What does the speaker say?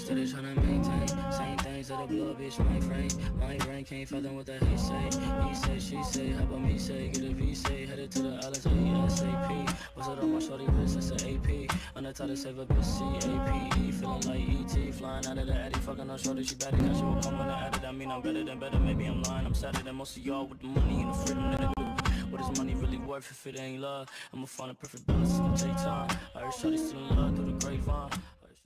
Still they tryna maintain Same things that a blood bitch might frame My brain can't fathom what that hate say. He say, she say, how about me say Get a V say, headed to the islands of ESAP What's it on my shorty wrist, that's an AP On the title, save a bitch, C-A-P-E Feeling like E.T. Flying out of the attic, Fucking on shorty, she better Got you. A come when I added I mean I'm better than better, maybe I'm lying Sadder than most of y'all with the money and the freedom that I do. What is money really worth if it ain't love? I'ma find a perfect balance, it's gonna take time. I heard Shawty still in